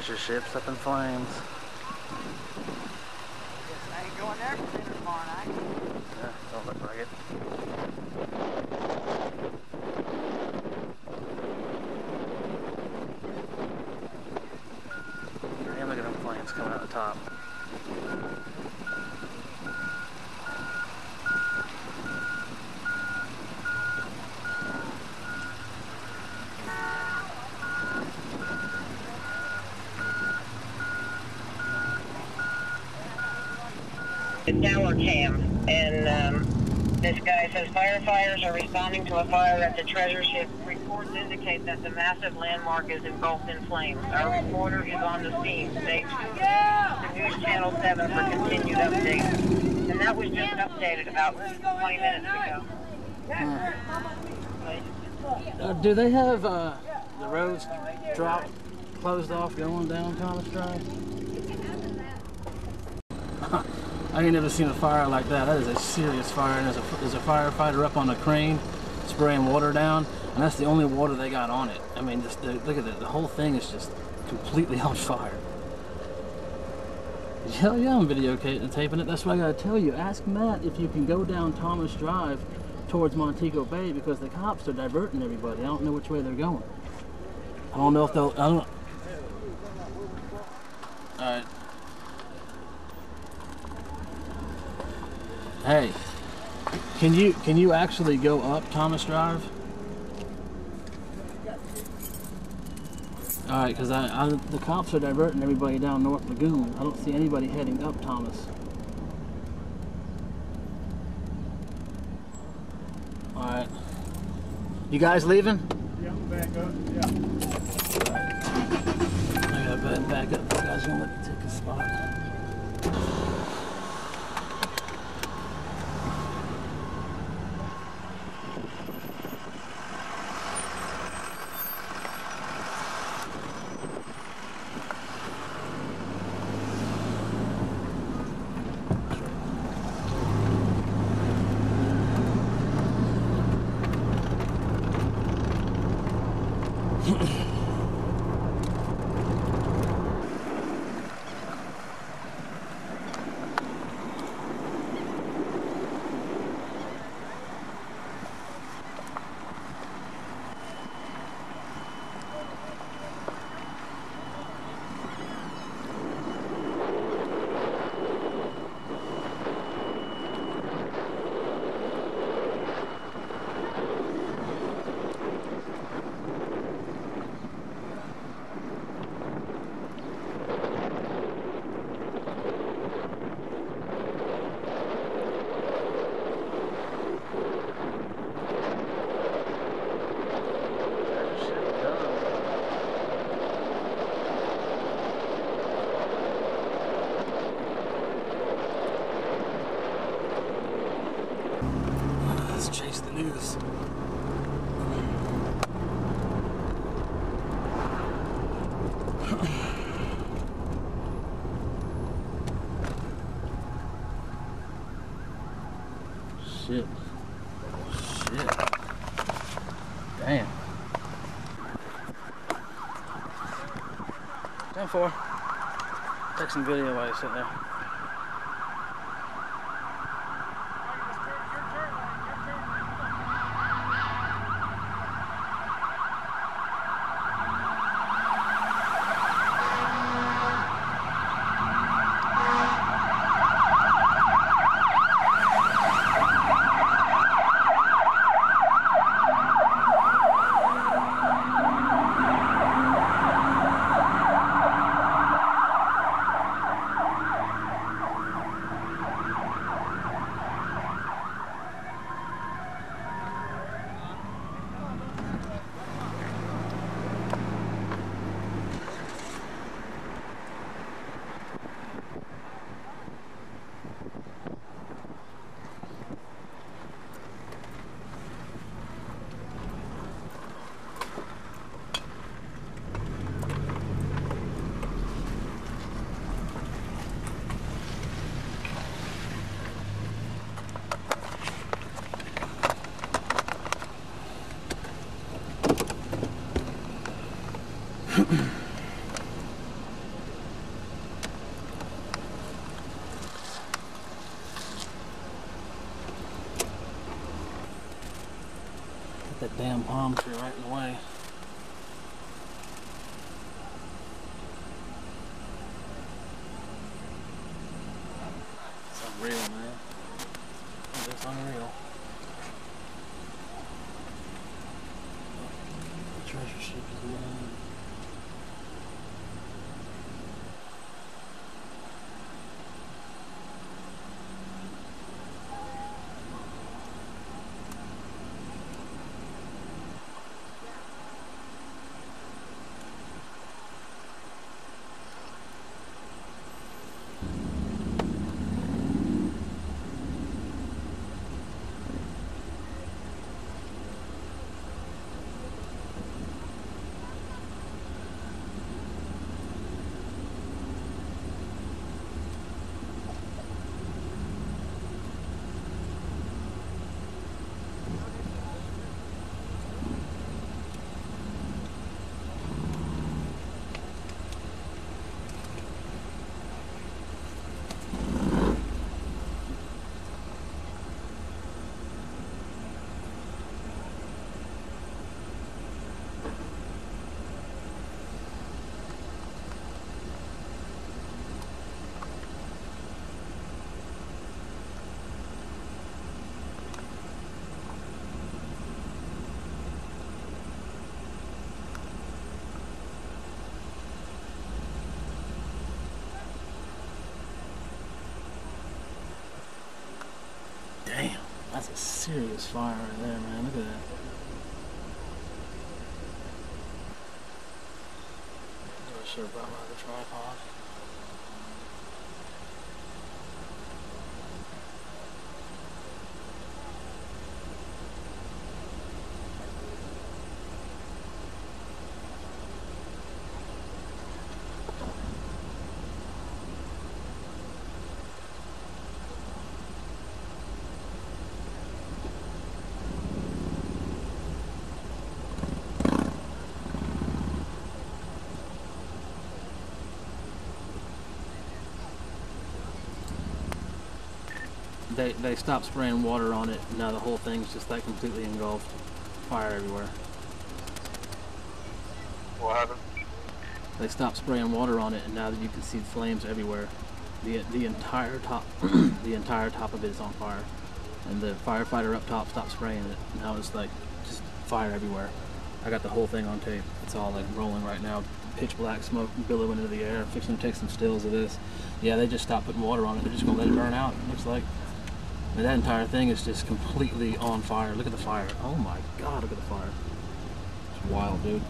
Treasure ship's up in flames. I ain't going there for dinner tomorrow night. Yeah, don't look like it. Damn, look at them flames coming out the top. The tower cam, and um, this guy says firefighters are responding to a fire at the treasure ship. Reports indicate that the massive landmark is engulfed in flames. Our reporter is on the scene. Stay tuned to News Channel 7 for continued updates. And that was just updated about 20 minutes ago. Uh, do they have uh, the roads dropped, closed off going down Thomas Drive? I ain't never seen a fire like that. That is a serious fire, and there's a, there's a firefighter up on a crane spraying water down, and that's the only water they got on it. I mean, just the, look at it. The whole thing is just completely on fire. Hell yeah, I'm videotaping it. That's what I gotta tell you. Ask Matt if you can go down Thomas Drive towards Montego Bay because the cops are diverting everybody. I don't know which way they're going. I don't know if they'll. I don't. All right. Hey, can you can you actually go up Thomas Drive? All right, because I, I the cops are diverting everybody down North Lagoon. I don't see anybody heading up Thomas. All right. You guys leaving? Yeah, I'm back up. Yeah. I gotta back up. You guys gonna let me take a spot? Shit. Shit. Damn. Ten four. Take some video while you're sitting there. Fucking palm tree right in the way. It's unreal, man. It's unreal. The treasure ship is moving. Damn, that's a serious fire right there, man. Look at that. I should have brought my tripod. They they stopped spraying water on it. And now the whole thing's just like completely engulfed. Fire everywhere. What happened? They stopped spraying water on it, and now that you can see flames everywhere. The the entire top the entire top of it is on fire, and the firefighter up top stopped spraying it. Now it's like just fire everywhere. I got the whole thing on tape. It's all like rolling right now. Pitch black smoke billowing into the air. fixing to take some stills of this. Yeah, they just stopped putting water on it. They're just gonna let it burn out. It looks like. And that entire thing is just completely on fire. Look at the fire. Oh my god, look at the fire. It's wild, dude.